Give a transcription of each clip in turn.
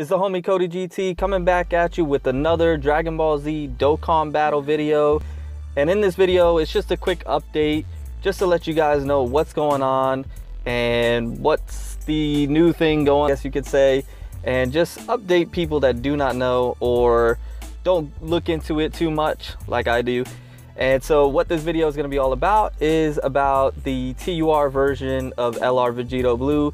It's the homie Cody GT coming back at you with another Dragon Ball Z Dokkan battle video. And in this video, it's just a quick update just to let you guys know what's going on and what's the new thing going, I guess you could say, and just update people that do not know or don't look into it too much like I do. And so what this video is gonna be all about is about the TUR version of LR Vegito Blue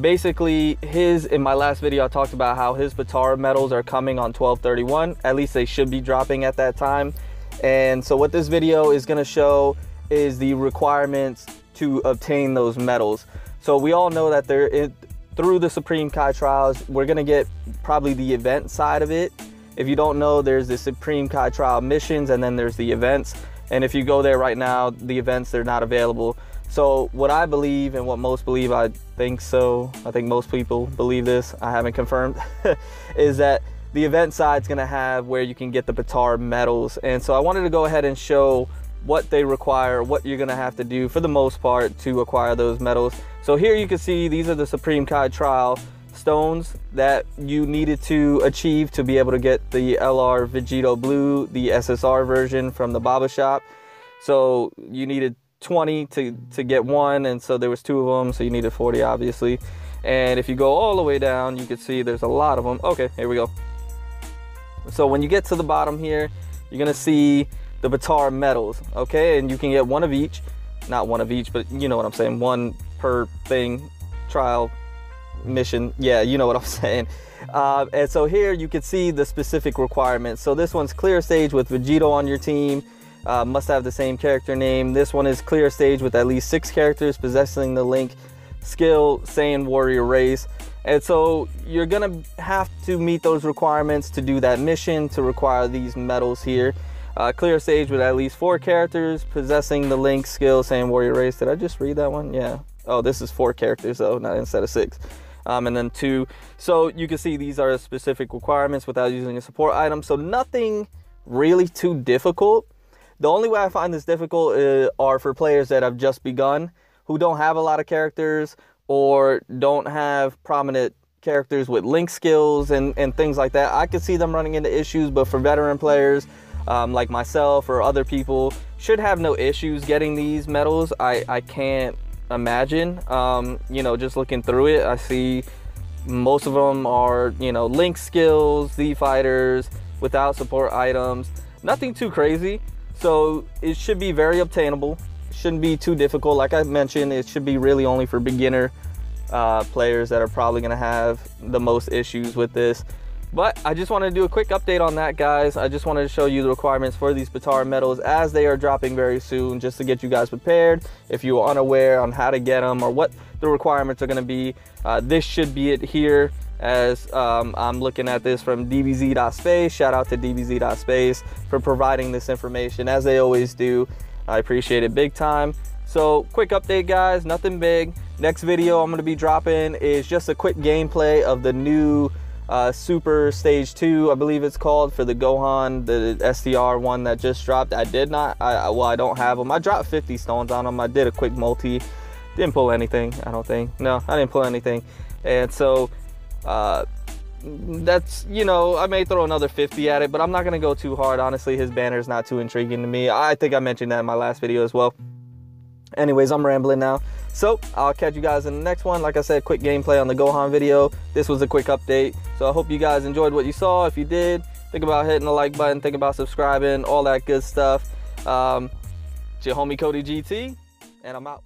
basically his in my last video i talked about how his Potara medals are coming on 1231 at least they should be dropping at that time. And so what this video is going to show is the requirements to obtain those medals. So we all know that they're in, through the supreme kai trials we're going to get probably the event side of it. If you don't know there's the supreme kai trial missions and then there's the events. And if you go there right now the events they're not available so what I believe and what most believe, I think so, I think most people believe this, I haven't confirmed, is that the event side is gonna have where you can get the Potara medals. And so I wanted to go ahead and show what they require, what you're gonna have to do for the most part to acquire those medals. So here you can see these are the Supreme Kai Trial stones that you needed to achieve to be able to get the LR Vegito Blue, the SSR version from the Baba shop. So you needed 20 to, to get one, and so there was two of them, so you needed 40 obviously. And if you go all the way down, you can see there's a lot of them. Okay, here we go. So when you get to the bottom here, you're gonna see the Potara medals, okay? And you can get one of each, not one of each, but you know what I'm saying, one per thing, trial, mission, yeah, you know what I'm saying. Uh, and so here you can see the specific requirements. So this one's clear stage with Vegito on your team, uh, must have the same character name. This one is clear stage with at least six characters possessing the link skill Saiyan warrior race. And so you're gonna have to meet those requirements to do that mission to require these medals here. Uh, clear stage with at least four characters possessing the link skill Saiyan warrior race. Did I just read that one? Yeah. Oh, this is four characters though, not instead of six. Um, and then two. So you can see these are specific requirements without using a support item. So nothing really too difficult. The only way I find this difficult uh, are for players that have just begun, who don't have a lot of characters or don't have prominent characters with link skills and, and things like that. I could see them running into issues, but for veteran players um, like myself or other people, should have no issues getting these medals. I, I can't imagine. Um, you know, just looking through it, I see most of them are, you know, link skills, Z fighters, without support items. Nothing too crazy. So it should be very obtainable. Shouldn't be too difficult. Like I mentioned, it should be really only for beginner uh, players that are probably gonna have the most issues with this. But I just wanted to do a quick update on that, guys. I just wanted to show you the requirements for these Potara medals as they are dropping very soon, just to get you guys prepared. If you are unaware on how to get them or what the requirements are going to be, uh, this should be it here as um, I'm looking at this from dbz.space. Shout out to dbz.space for providing this information as they always do. I appreciate it big time. So quick update guys, nothing big. Next video I'm gonna be dropping is just a quick gameplay of the new uh, Super Stage 2, I believe it's called, for the Gohan, the STR one that just dropped. I did not, I, well, I don't have them. I dropped 50 stones on them. I did a quick multi. Didn't pull anything, I don't think. No, I didn't pull anything. And so uh, that's you know I may throw another 50 at it, but I'm not gonna go too hard. Honestly, his banner is not too intriguing to me. I think I mentioned that in my last video as well. Anyways, I'm rambling now. So I'll catch you guys in the next one. Like I said, quick gameplay on the Gohan video. This was a quick update. So I hope you guys enjoyed what you saw. If you did, think about hitting the like button, think about subscribing, all that good stuff. Um, it's your homie Cody GT, and I'm out.